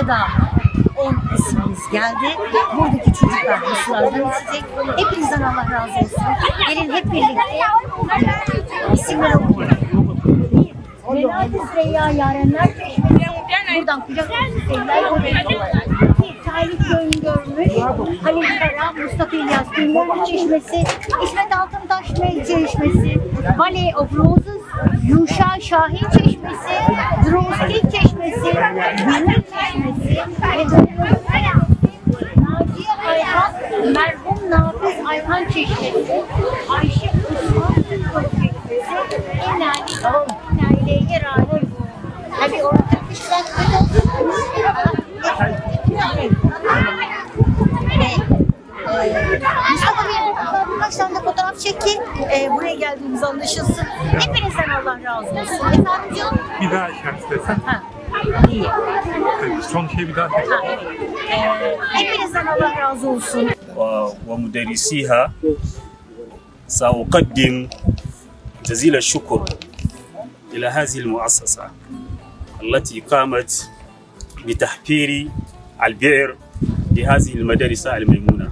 Buraya da 10 ismimiz geldi. Buradaki çocuklar bu sulardan içecek. Hepinizden Allah razı olsun. Gelin hep birlikte isimler okuyalım. Yarenler Çeşmesi. Buradan kucak dolusu sevgiler koyuyorlar. Talip Gönül görmüş. Halil Kara, Mustafa İlyas Gönül Çeşmesi. İsmet Altıntaş Mey Çeşmesi. Valley of Roses. Yuşa Şahin Çeşmesi. Drostik Çeşmesi. Gönül Naciye Ayhan, merhum Nafiz Ayhan Çeşmesi. Ayşe Osman Çeşmesi. İnna ileyhi raciun. Tabii orada kişiler Mustafa Bey'in birkaç tane de fotoğraf çek ki e, buraya geldiğimiz anlaşılsın. Hepinizden Allah razı olsun. Efendim canım? Bir daha işaret istersen. Ha. Son bir hepinizden Allah razı olsun. ومدرسيها سأقدم جزيل الشكر إلى هذه المؤسسة التي قامت بتحفير البئر لهذه المدارس الميمونة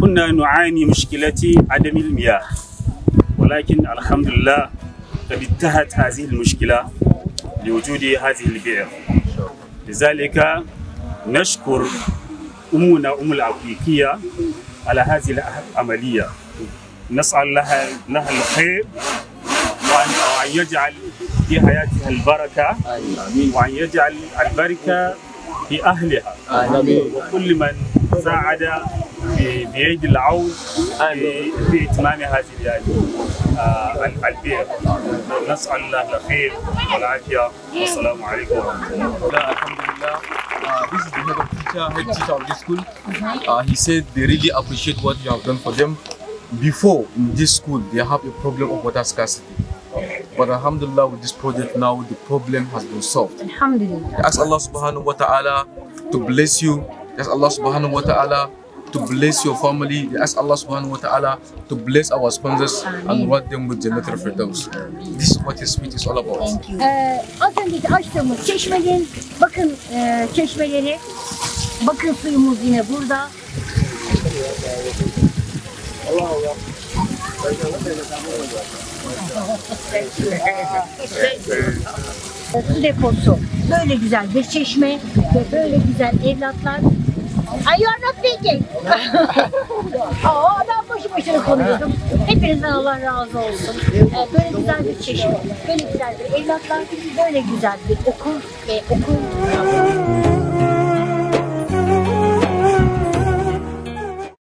كنا نعاني مشكلة عدم المياه ولكن الحمد لله قد انتهت هذه المشكلة لوجود هذه البئر لذلك نشكر أمنا أم الأفريقية على هذه العملية. نسأل لها لها الخير وأن وأن يجعل في حياتها البركة وأن يجعل البركة في أهلها. وكل من ساعد ب- بيد العون في, في إتمام هذه يعني آه، ال- البيئة نسأل الله الخير والعافية والسلام عليكم ورحمة الله Alhamdulillah, uh, this is the head of teacher, head teacher of this school. Uh, he said they really appreciate what you have done for them. Before in this school, they have a problem of water scarcity. But Alhamdulillah, with this project now, the problem has been solved. Elhamdülillah. Ask Allah subhanahu wa ta'ala to bless you. Ask Allah subhanahu wa ta'ala to bless your family. Ask Allah subhanahu wa ta'ala to bless our sponsors and reward them with Jannat al-Firdaus. This is what his speech is all about. Ee, az önceki açtığımız çeşmenin bakın e, çeşmeleri bakın suyumuz yine burada. Su deposu. Böyle güzel bir çeşme ve böyle güzel evlatlar. Ay you are not thinking. Aa, ben boşu boşuna konuştum. Hepinizden Allah razı olsun. Ee, böyle güzel bir çeşme, böyle güzel bir evlatlar, böyle güzel bir okul ve okul